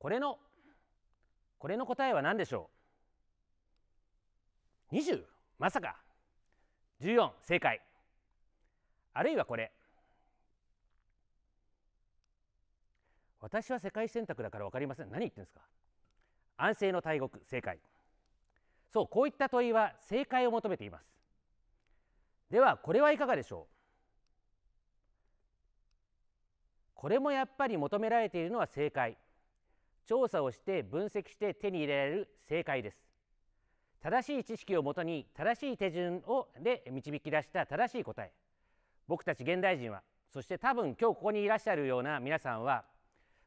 これのこれの答えは何でしょう？20まさか。14正解。あるいはこれ。私は世界選択だから分かりません。何言ってんですか？安政の大国正解。そうこういった問いは正解を求めています。ではこれはいかがでしょう？これもやっぱり求められているのは正解。調査をして分析して手に入れられる正解です。正しい知識をもとに正しい手順をで導き出した正しい答え。僕たち現代人はそして多分今日ここにいらっしゃるような皆さんは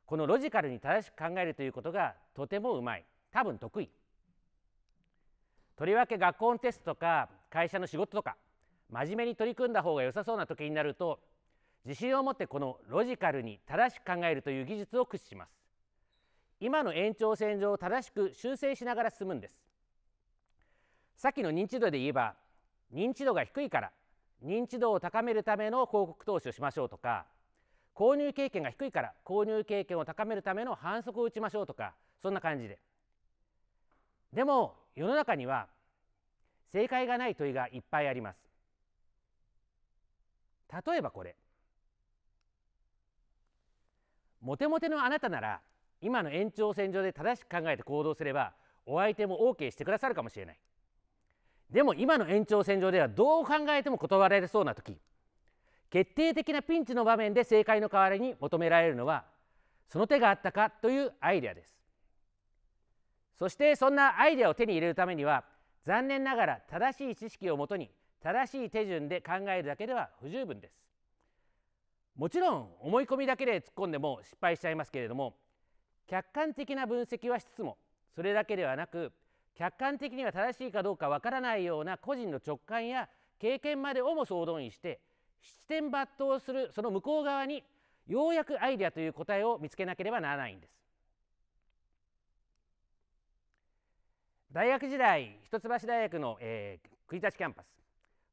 このロジカルに正しく考えるということがとてもうまい。多分得意。とりわけ学校のテストとか会社の仕事とか真面目に取り組んだ方が良さそうな時になると自信を持ってこのロジカルに正しく考えるという技術を駆使します。今の延長線上を正しく修正しながら進むんです。さっきの認知度で言えば認知度が低いから認知度を高めるための広告投資をしましょうとか購入経験が低いから購入経験を高めるための反則を打ちましょうとかそんな感じで。でも世の中には正解がない問いがいっぱいあります。例えばこれ。モテモテのあなたなら今の延長線上で正しく考えて行動すればお相手も OK してくださるかもしれない。でも今の延長線上ではどう考えても断られそうな時決定的なピンチの場面で正解の代わりに求められるのはその手があったかというアイデアです。そしてそんなアイデアを手に入れるためには残念ながら正しい知識をもとに正しい手順で考えるだけでは不十分です。もちろん思い込みだけで突っ込んでも失敗しちゃいますけれども客観的な分析はしつつもそれだけではなく客観的には正しいかどうかわからないような個人の直感や経験までをも総動員して七点抜刀するその向こう側にようやくアイデアという答えを見つけなければならないんです。大学時代一橋大学の、えー、国立キャンパス。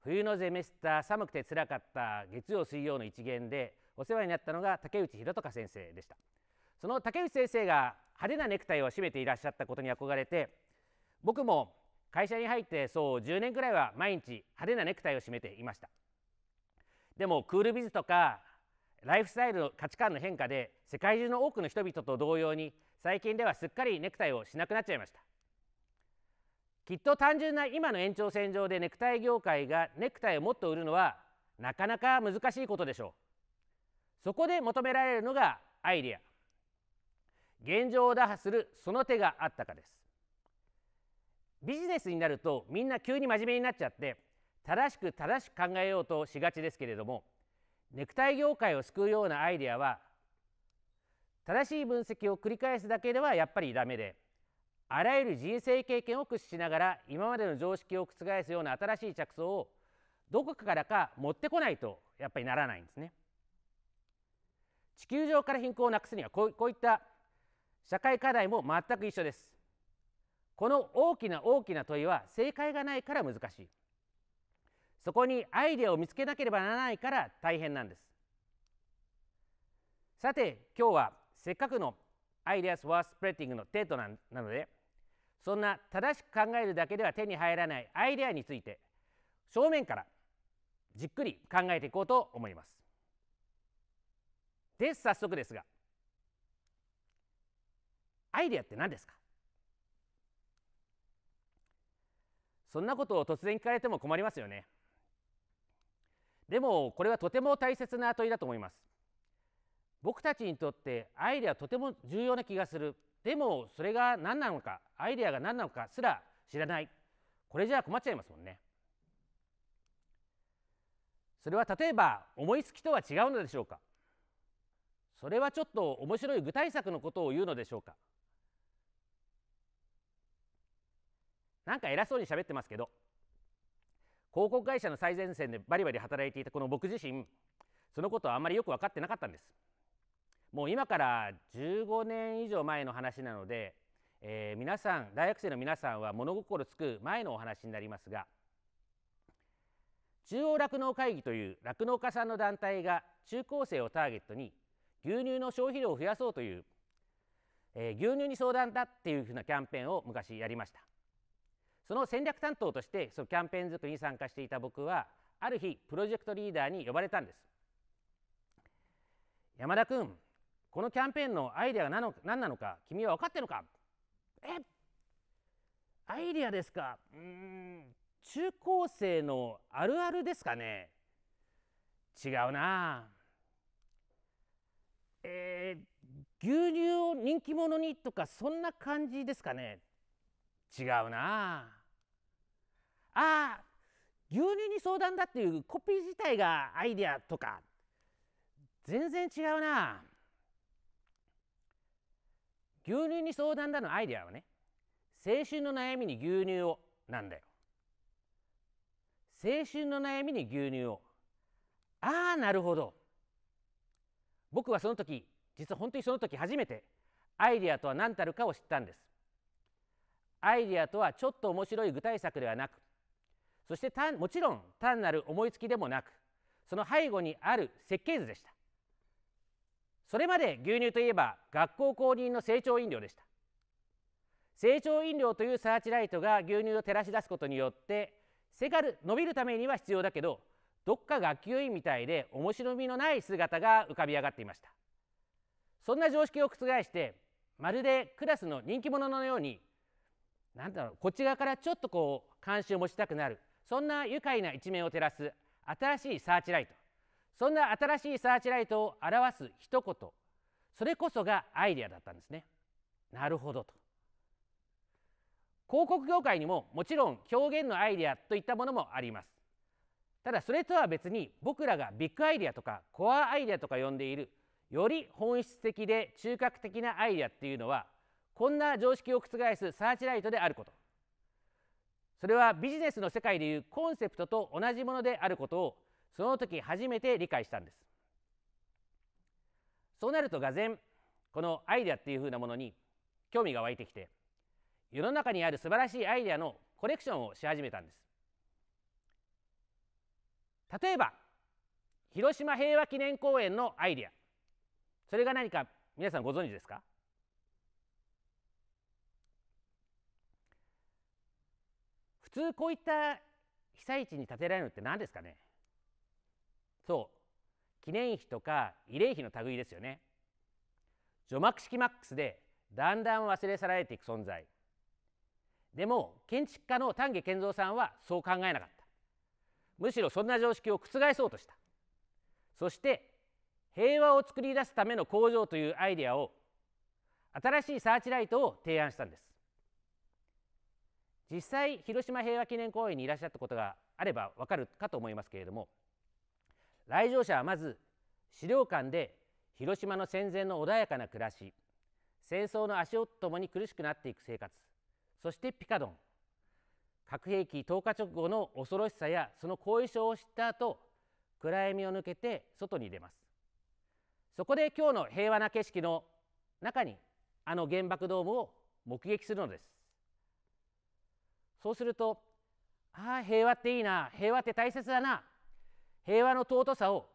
冬のゼメスター寒くてつらかった月曜水曜の一元でお世話になったのが竹内弘隆先生でした。その竹内先生が派手なネクタイを締めていらっしゃったことに憧れて僕も会社に入ってそう10年くらいは毎日派手なネクタイを締めていました。でもクールビズとかライフスタイルの価値観の変化で世界中の多くの人々と同様に最近ではすっかりネクタイをしなくなっちゃいました。きっと単純な今の延長線上でネクタイ業界がネクタイをもっと売るのはなかなか難しいことでしょう。そこで求められるのがアイデア。現状を打破するその手があったかですビジネスになるとみんな急に真面目になっちゃって正しく正しく考えようとしがちですけれどもネクタイ業界を救うようなアイデアは正しい分析を繰り返すだけではやっぱりダメであらゆる人生経験を駆使しながら今までの常識を覆すような新しい着想をどこかからか持ってこないとやっぱりならないんですね。地球上から貧困をなくすにはこうこういった社会課題も全く一緒です。この大きな大きな問いは正解がないから難しい。そこにアイデアを見つけなければならないから大変なんです。さて今日はせっかくのアイデアスワースプレッティングのテートなのでそんな正しく考えるだけでは手に入らないアイデアについて正面からじっくり考えていこうと思います。で早速ですがアイデアって何ですか？そんなことを突然聞かれても困りますよね。でもこれはとても大切な問いだと思います。僕たちにとってアイデアはとても重要な気がする。でもそれが何なのかアイデアが何なのかすら知らない。これじゃ困っちゃいますもんね。それは例えば思いつきとは違うのでしょうか？それはちょっと面白い具体策のことを言うのでしょうか？なんか偉そうに喋ってますけど広告会社の最前線でバリバリ働いていたこの僕自身そのことはあんまりよく分かってなかったんです。もう今から15年以上前の話なので、えー、皆さん大学生の皆さんは物心つく前のお話になりますが中央酪農会議という酪農家さんの団体が中高生をターゲットに牛乳の消費量を増やそうというえー、牛乳に相談だっていうふうなキャンペーンを昔やりました。その戦略担当としてそのキャンペーン作りに参加していた僕はある日プロジェクトリーダーに呼ばれたんです。山田君このキャンペーンのアイデアが何の何なのか君は分かってるのか？え？アイデアですか？うん中高生のあるあるですかね？違うな。えー、牛乳を人気者にとかそんな感じですかね？違うな。あ牛乳に相談だっていうコピー自体がアイデアとか全然違うな。牛乳に相談だのアイデアはね青春の悩みに牛乳をなんだよ。青春の悩みに牛乳を。ああなるほど。僕はその時実は本当にその時初めてアイデアとは何たるかを知ったんです。アイデアとはちょっと面白い具体策ではなくそしてもちろん単なる思いつきでもなくその背後にある設計図でした。それまで牛乳といえば学校公認の成長飲料でした。成長飲料というサーチライトが牛乳を照らし出すことによって背が伸びるためには必要だけどどっか学級委員みたいで面白みのない姿が浮かび上がっていました。そんな常識を覆してまるでクラスの人気者のように何だろうこっち側からちょっとこう関心を持ちたくなるそんな愉快な一面を照らす新しいサーチライト。そんな新しいサーチライトを表す一言。それこそがアイデアだったんですね。なるほどと。広告業界にももちろん表現のアイデアといったものもあります。ただそれとは別に僕らがビッグアイデアとかコアアイデアとか呼んでいるより本質的で中核的なアイデアっていうのはこんな常識を覆すサーチライトであること。それはビジネスの世界でいうコンセプトと同じものであることをその時初めて理解したんです。そうなるとがぜこのアイデアっていうふうなものに興味が湧いてきて世の中にある素晴らしいアイデアのコレクションをし始めたんです。例えば広島平和記念公園のアイデア。それが何か皆さんご存知ですか？普通こういった被災地に建てられるのって何ですかね？そう。記念碑とか慰霊碑の類ですよね。除幕式マックスでだんだん忘れ去られていく存在。でも建築家の丹下健三さんはそう考えなかった。むしろそんな常識を覆そうとした。そして平和を作り出すための工場というアイデアを新しいサーチライトを提案したんです。実際広島平和記念公園にいらっしゃったことがあればわかるかと思いますけれども来場者はまず資料館で広島の戦前の穏やかな暮らし戦争の足音とともに苦しくなっていく生活そしてピカドン核兵器投下直後の恐ろしさやその後遺症を知った後暗闇を抜けて外に出ます。そこで今日の平和な景色の中にあの原爆ドームを目撃するのです。そうするとああ平和っていいな平和って大切だな平和の尊さを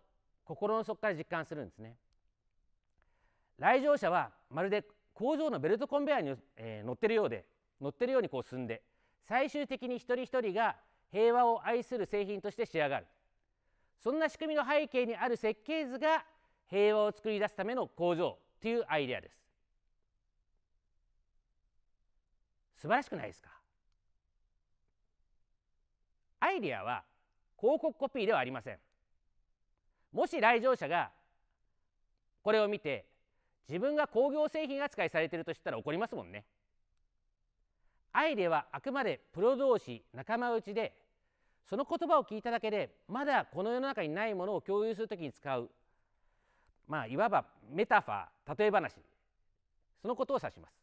心の底から実感するんですね。来場者はまるで工場のベルトコンベヤーに、えー、乗ってるようで乗ってるようにこう進んで最終的に一人一人が平和を愛する製品として仕上がる。そんな仕組みの背景にある設計図が平和を作り出すための工場というアイデアです。素晴らしくないですか？アイディアは広告コピーではありません。もし来場者がこれを見て自分が工業製品扱いされてると知ったら怒りますもんね。アイデアはあくまでプロ同士仲間内でその言葉を聞いただけでまだこの世の中にないものを共有するときに使うまあいわばメタファー例え話そのことを指します。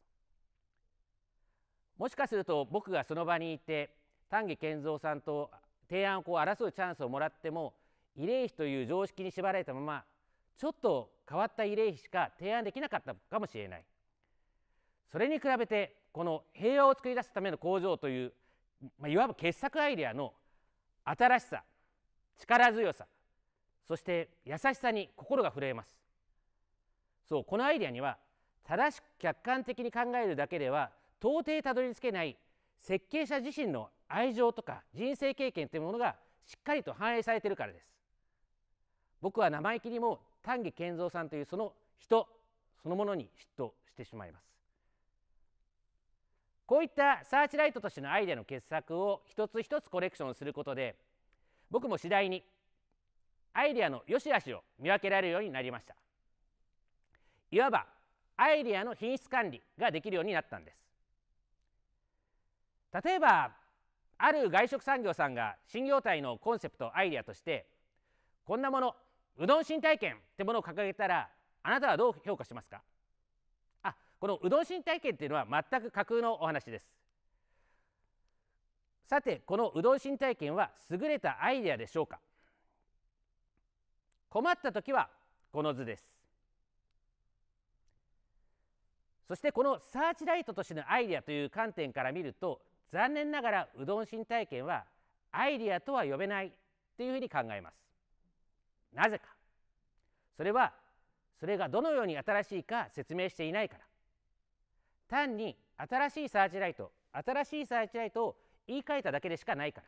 もしかすると僕がその場にいて丹下健三さんと提案をこう争うチャンスをもらっても慰霊碑という常識に縛られたままちょっと変わった慰霊碑しか提案できなかったかもしれないそれに比べてこの平和を作り出すための工場という、まあ、いわば傑作アイデアの新しさ力強さそして優しさに心が震えます。そうこのアイデアには正しく客観的に考えるだけでは到底たどり着けない設計者自身の愛情とか人生経験というものがしっかりと反映されているからです。僕は生意気にも丹下健三さんというその人そのものに嫉妬してしまいます。こういったサーチライトとしてのアイデアの傑作を一つ一つコレクションすることで僕も次第にアイデアの良し悪しを見分けられるようになりました。いわばアイデアの品質管理ができるようになったんです。例えばある外食産業さんが新業態のコンセプトアイデアとしてこんなものうどん新体験ってものを掲げたらあなたはどう評価しますか？あこのうどん新体験っていうのは全く架空のお話です。さてこのうどん新体験は優れたアイデアでしょうか？困った時はこの図です。そしてこのサーチライトとしてのアイデアという観点から見ると残念ながらうどん新体験はアイデアとは呼べないというふうに考えます。なぜか。それはそれがどのように新しいか説明していないから。単に新しいサーチライト新しいサーチライトを言い換えただけでしかないから。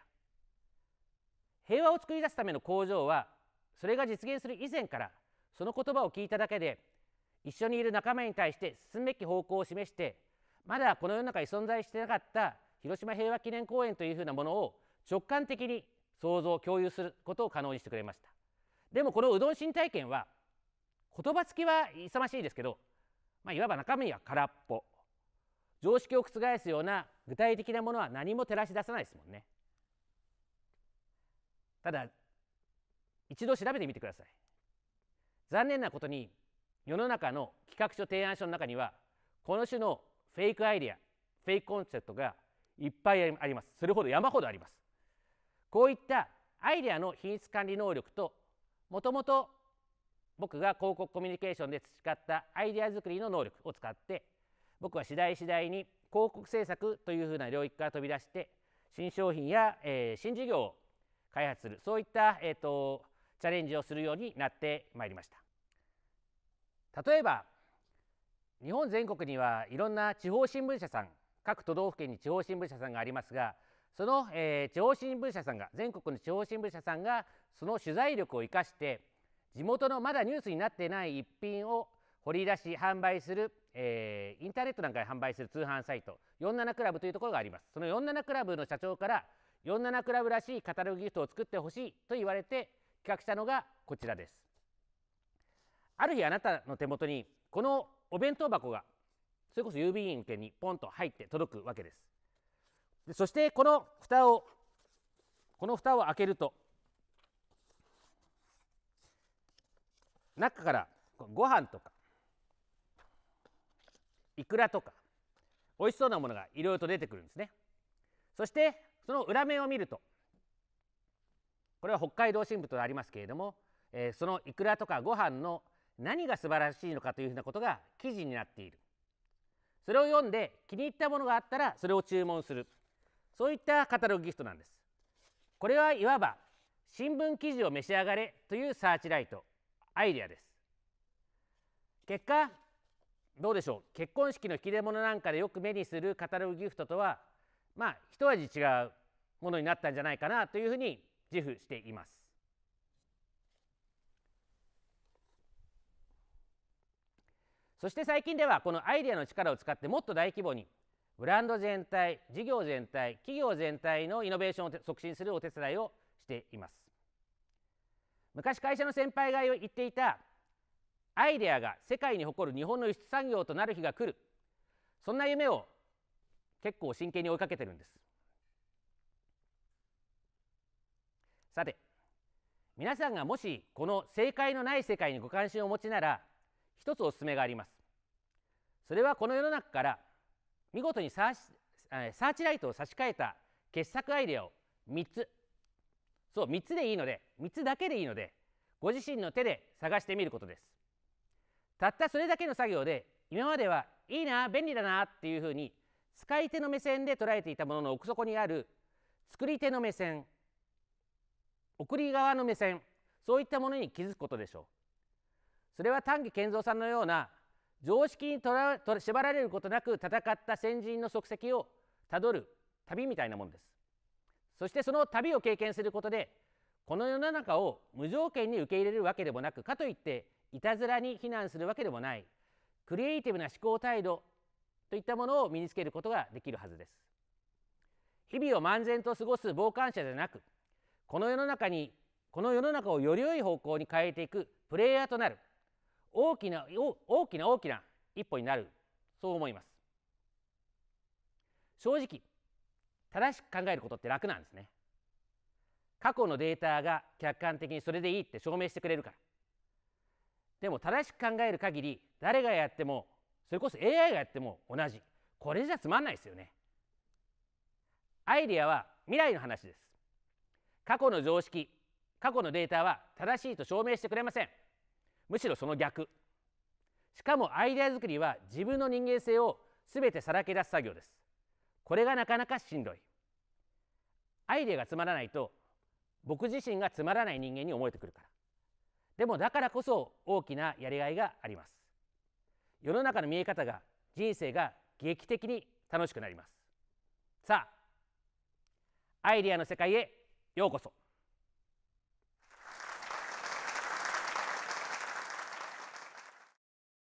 平和を作り出すための工場はそれが実現する以前からその言葉を聞いただけで一緒にいる仲間に対して進むべき方向を示してまだこの世の中に存在してなかった広島平和記念公園というふうなものを直感的に想像共有することを可能にしてくれました。でもこのうどん新体験は言葉つきは勇ましいですけど、まあ、いわば中身は空っぽ。常識を覆すような具体的なものは何も照らし出さないですもんね。ただ一度調べてみてください。残念なことに世の中の企画書提案書の中にはこの種のフェイクアイデアフェイクコンセプトがいっぱいあります。それほど山ほどあります。こういったアイデアの品質管理能力ともともと僕が広告コミュニケーションで培ったアイデア作りの能力を使って僕は次第次第に広告制作というふうな領域から飛び出して新商品や、えー、新事業を開発するそういった、えーと、チャレンジをするようになってまいりました。例えば日本全国にはいろんな地方新聞社さん各都道府県に地方新聞社さんがありますがその、えー、地方新聞社さんが全国の地方新聞社さんがその取材力を生かして地元のまだニュースになってない一品を掘り出し販売する、えー、インターネットなんかで販売する通販サイト47クラブというところがあります。その47クラブの社長から47クラブらしいカタログギフトを作ってほしいと言われて企画したのがこちらです。ある日あなたの手元にこのお弁当箱がそれこそ郵便受けにポンと入って届くわけです。でそしてこの蓋をこの蓋を開けると中からご飯とかいくらとか美味しそうなものがいろいろと出てくるんですね。そしてその裏面を見るとこれは北海道新聞とありますけれども、えー、そのいくらとかご飯の何が素晴らしいのかというふうなことが記事になっている。それを読んで気に入ったものがあったらそれを注文する。そういったカタログギフトなんです。これはいわば新聞記事を召し上がれというサーチライトアイデアです。結果どうでしょう？結婚式の引き出物なんかでよく目にするカタログギフトとはまあ一味違うものになったんじゃないかなというふうに自負しています。そして最近ではこのアイデアの力を使ってもっと大規模にブランド全体事業全体企業全体のイノベーションを促進するお手伝いをしています。昔会社の先輩が言っていたアイデアが世界に誇る日本の輸出産業となる日が来る。そんな夢を結構真剣に追いかけてるんです。さて皆さんがもしこの正解のない世界にご関心をお持ちなら一つお勧めがあります。それはこの世の中から見事にサーサーチライトを差し替えた傑作アイデアを3つ。そう3つでいいので3つだけでいいのでご自身の手で探してみることです。たったそれだけの作業で今まではいいな便利だなっていうふうに使い手の目線で捉えていたものの奥底にある作り手の目線送り側の目線そういったものに気づくことでしょう。それは丹下健三さんのような常識にとらと縛られることなく戦った先人の足跡をたどる旅みたいなもんです。そしてその旅を経験することでこの世の中を無条件に受け入れるわけでもなくかといっていたずらに非難するわけでもないクリエイティブな思考態度といったものを身につけることができるはずです。日々を漫然と過ごす傍観者じゃなくこの世の中にこの世の中をより良い方向に変えていくプレイヤーとなる。大きな大きな大きな一歩になる。そう思います。正直正しく考えることって楽なんですね。過去のデータが客観的にそれでいいって証明してくれるから。でも正しく考える限り誰がやってもそれこそ AI がやっても同じ。これじゃつまんないですよね。アイデアは未来の話です。過去の常識過去のデータは正しいと証明してくれません。むしろその逆。しかもアイデア作りは自分の人間性を全てさらけ出す作業です。これがなかなかしんどい。アイデアがつまらないと僕自身がつまらない人間に思えてくるから。でもだからこそ大きなやりがいがあります。世の中の見え方が人生が劇的に楽しくなります。さあアイデアの世界へようこそ。